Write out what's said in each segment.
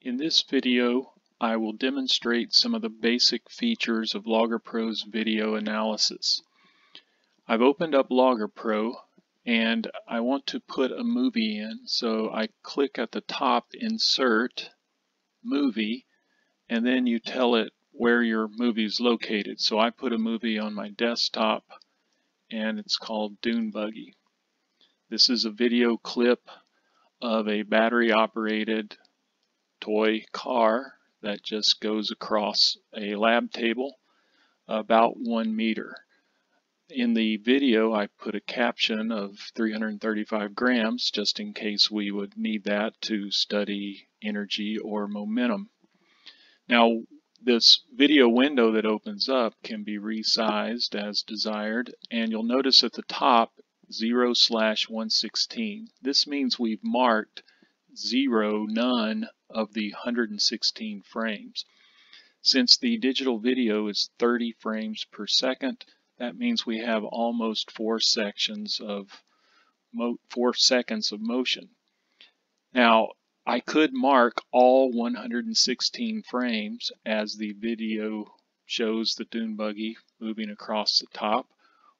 In this video, I will demonstrate some of the basic features of Logger Pro's video analysis. I've opened up Logger Pro and I want to put a movie in, so I click at the top Insert, Movie, and then you tell it where your movie is located. So I put a movie on my desktop and it's called Dune Buggy. This is a video clip of a battery operated toy car that just goes across a lab table about one meter. In the video I put a caption of 335 grams just in case we would need that to study energy or momentum. Now this video window that opens up can be resized as desired and you'll notice at the top 0 slash 116. This means we've marked 0, none of the 116 frames. Since the digital video is 30 frames per second, that means we have almost four sections of four seconds of motion. Now, I could mark all 116 frames as the video shows the dune buggy moving across the top,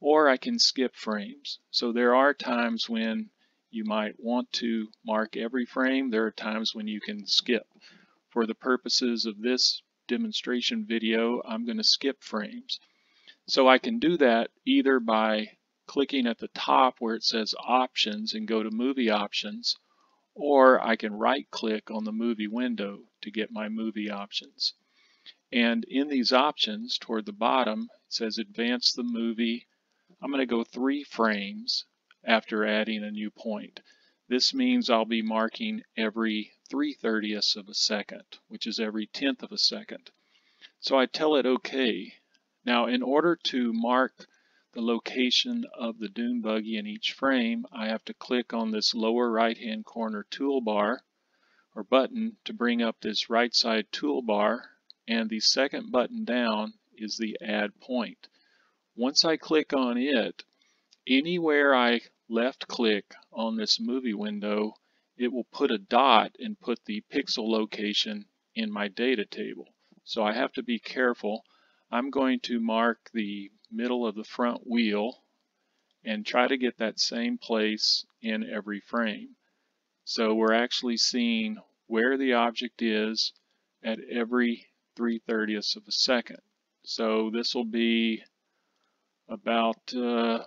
or I can skip frames. So there are times when you might want to mark every frame. There are times when you can skip. For the purposes of this demonstration video, I'm going to skip frames. So I can do that either by clicking at the top where it says options and go to movie options, or I can right click on the movie window to get my movie options. And in these options toward the bottom, it says advance the movie. I'm going to go three frames after adding a new point. This means I'll be marking every 3 30ths of a second, which is every tenth of a second. So I tell it OK. Now in order to mark the location of the dune buggy in each frame, I have to click on this lower right hand corner toolbar or button to bring up this right side toolbar and the second button down is the add point. Once I click on it, anywhere I left click on this movie window, it will put a dot and put the pixel location in my data table. So I have to be careful. I'm going to mark the middle of the front wheel and try to get that same place in every frame. So we're actually seeing where the object is at every 3 30ths of a second. So this will be about uh,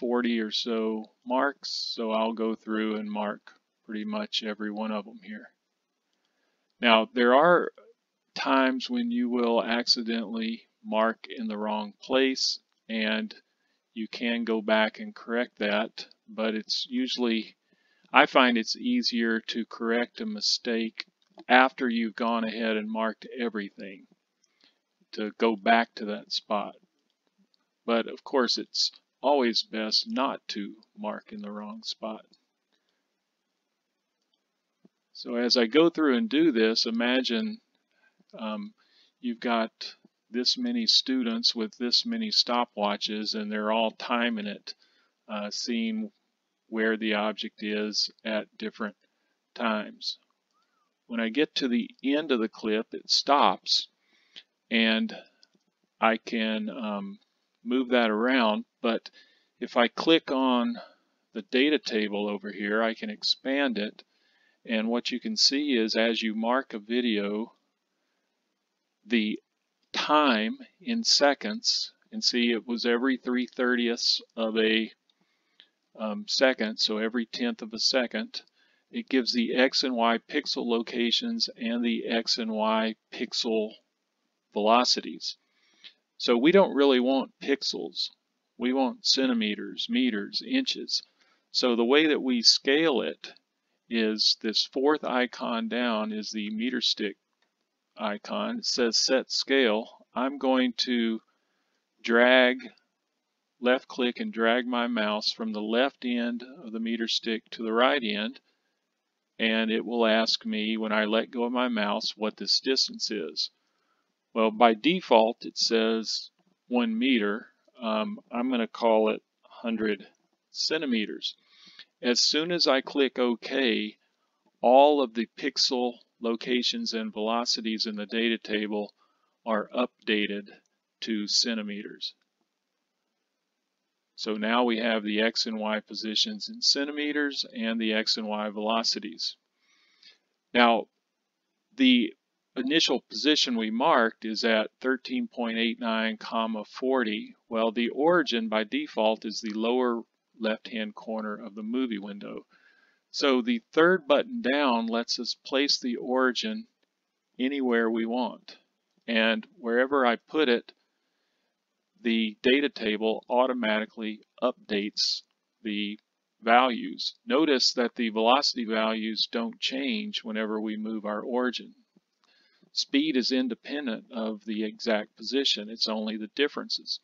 40 or so marks, so I'll go through and mark pretty much every one of them here. Now, there are times when you will accidentally mark in the wrong place, and you can go back and correct that, but it's usually, I find it's easier to correct a mistake after you've gone ahead and marked everything to go back to that spot. But of course, it's always best not to mark in the wrong spot. So as I go through and do this, imagine um, you've got this many students with this many stopwatches and they're all timing it, uh, seeing where the object is at different times. When I get to the end of the clip, it stops and I can um, move that around, but if I click on the data table over here, I can expand it, and what you can see is as you mark a video, the time in seconds, and see it was every 3 30ths of a um, second, so every tenth of a second, it gives the X and Y pixel locations and the X and Y pixel velocities. So we don't really want pixels. We want centimeters, meters, inches. So the way that we scale it is this fourth icon down is the meter stick icon. It says set scale. I'm going to drag, left click and drag my mouse from the left end of the meter stick to the right end and it will ask me when I let go of my mouse what this distance is. Well, by default, it says one meter. Um, I'm going to call it 100 centimeters. As soon as I click OK, all of the pixel locations and velocities in the data table are updated to centimeters. So now we have the x and y positions in centimeters and the x and y velocities. Now, the initial position we marked is at 13.89 comma 40. Well, the origin by default is the lower left-hand corner of the movie window. So the third button down lets us place the origin anywhere we want. And wherever I put it, the data table automatically updates the values. Notice that the velocity values don't change whenever we move our origin. Speed is independent of the exact position, it's only the differences.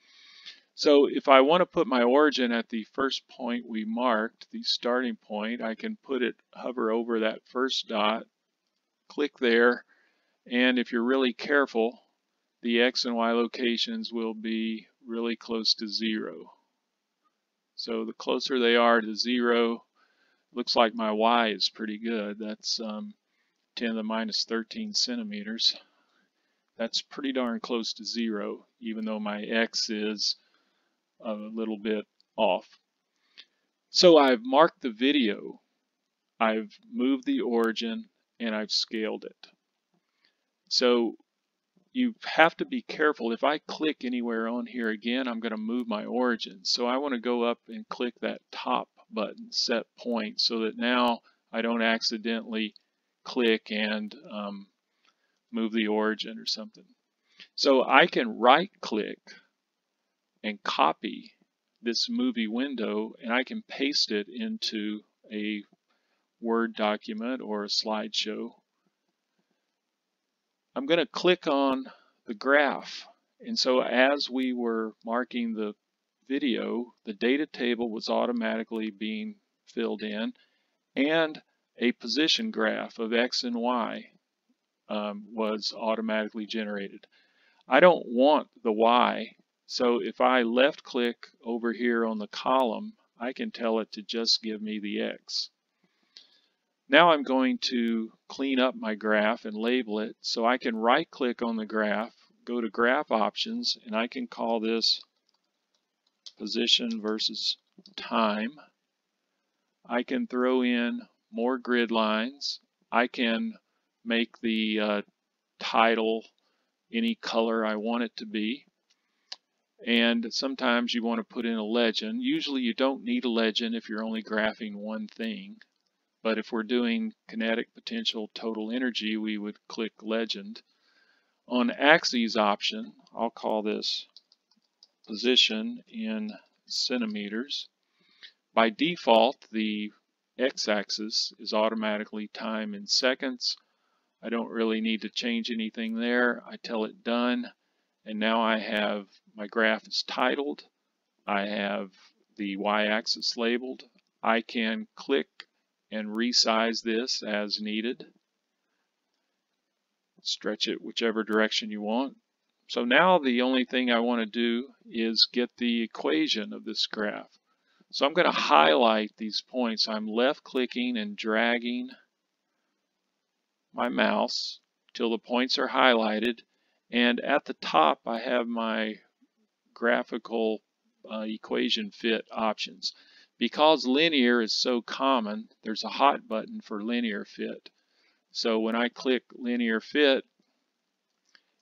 So if I want to put my origin at the first point we marked, the starting point, I can put it, hover over that first dot, click there, and if you're really careful, the X and Y locations will be really close to zero. So the closer they are to zero, looks like my Y is pretty good. That's um, 10 to the minus 13 centimeters. That's pretty darn close to zero, even though my X is a little bit off. So I've marked the video, I've moved the origin, and I've scaled it. So you have to be careful. If I click anywhere on here again, I'm going to move my origin. So I want to go up and click that top button, set point, so that now I don't accidentally click and um, move the origin or something. So I can right click and copy this movie window and I can paste it into a Word document or a slideshow. I'm going to click on the graph and so as we were marking the video the data table was automatically being filled in and a position graph of X and Y um, was automatically generated. I don't want the Y, so if I left click over here on the column, I can tell it to just give me the X. Now I'm going to clean up my graph and label it so I can right click on the graph, go to graph options, and I can call this position versus time. I can throw in more grid lines. I can make the uh, title any color I want it to be. And sometimes you want to put in a legend. Usually you don't need a legend if you're only graphing one thing. But if we're doing kinetic potential total energy, we would click legend. On axes option, I'll call this position in centimeters. By default, the x-axis is automatically time in seconds. I don't really need to change anything there. I tell it done and now I have my graph is titled. I have the y-axis labeled. I can click and resize this as needed. Stretch it whichever direction you want. So now the only thing I want to do is get the equation of this graph. So I'm going to highlight these points. I'm left clicking and dragging my mouse till the points are highlighted. And at the top I have my graphical uh, equation fit options. Because linear is so common, there's a hot button for linear fit. So when I click linear fit,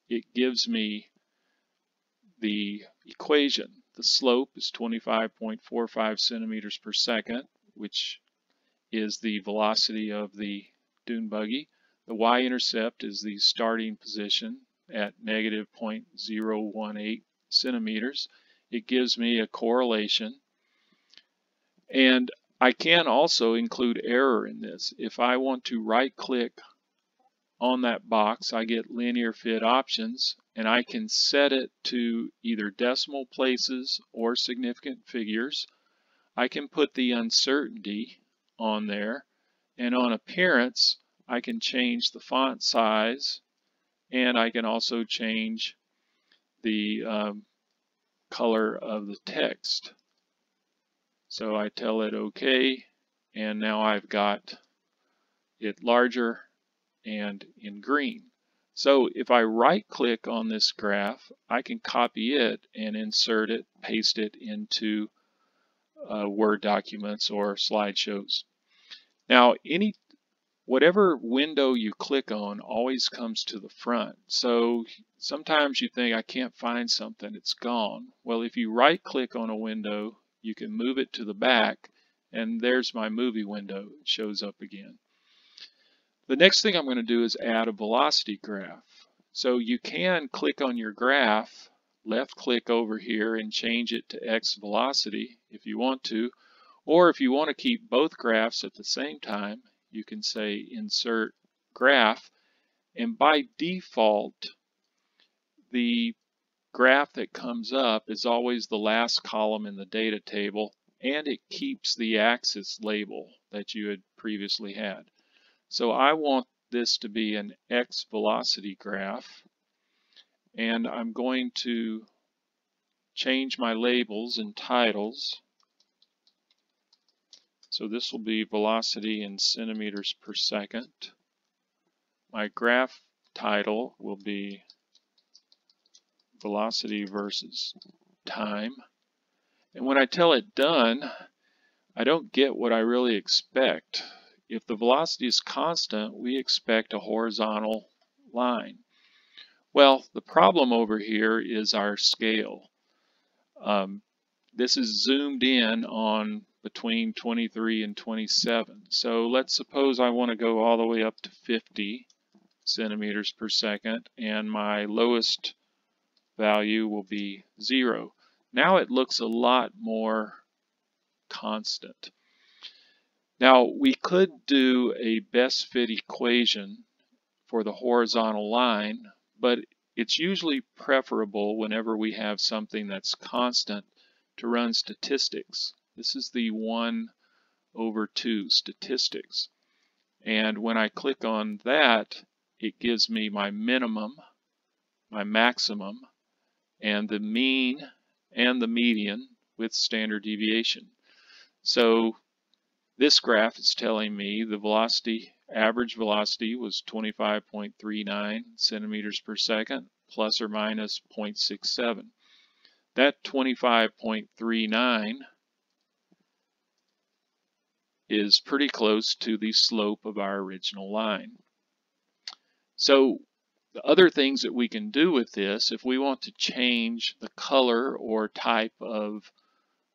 it gives me the equation. The slope is 25.45 centimeters per second, which is the velocity of the dune buggy. The y-intercept is the starting position at negative 0.018 centimeters. It gives me a correlation. And I can also include error in this. If I want to right click on that box, I get linear fit options and I can set it to either decimal places or significant figures. I can put the uncertainty on there and on appearance I can change the font size and I can also change the um, color of the text. So I tell it OK and now I've got it larger and in green. So if I right click on this graph, I can copy it and insert it, paste it into uh, Word documents or slideshows. Now, any whatever window you click on always comes to the front. So sometimes you think, I can't find something, it's gone. Well, if you right click on a window, you can move it to the back, and there's my movie window. It shows up again. The next thing I'm going to do is add a velocity graph. So you can click on your graph, left click over here and change it to X velocity if you want to, or if you want to keep both graphs at the same time, you can say insert graph, and by default, the graph that comes up is always the last column in the data table, and it keeps the axis label that you had previously had. So I want this to be an x velocity graph and I'm going to change my labels and titles. So this will be velocity in centimeters per second. My graph title will be velocity versus time. And when I tell it done, I don't get what I really expect. If the velocity is constant, we expect a horizontal line. Well, the problem over here is our scale. Um, this is zoomed in on between 23 and 27. So let's suppose I want to go all the way up to 50 centimeters per second and my lowest value will be zero. Now it looks a lot more constant. Now we could do a best fit equation for the horizontal line, but it's usually preferable whenever we have something that's constant to run statistics. This is the 1 over 2 statistics. And when I click on that, it gives me my minimum, my maximum, and the mean and the median with standard deviation. So this graph is telling me the velocity, average velocity was 25.39 centimeters per second, plus or minus 0.67. That 25.39 is pretty close to the slope of our original line. So the other things that we can do with this, if we want to change the color or type of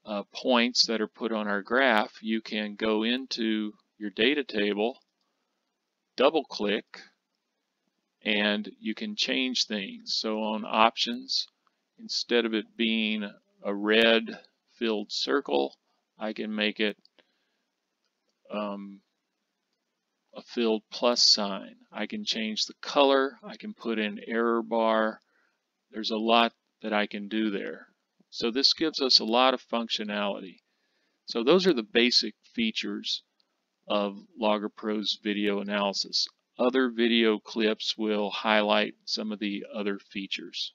uh, points that are put on our graph, you can go into your data table, double click, and you can change things. So on options, instead of it being a red filled circle, I can make it um, a filled plus sign. I can change the color. I can put in error bar. There's a lot that I can do there. So this gives us a lot of functionality. So those are the basic features of Logger Pro's video analysis. Other video clips will highlight some of the other features.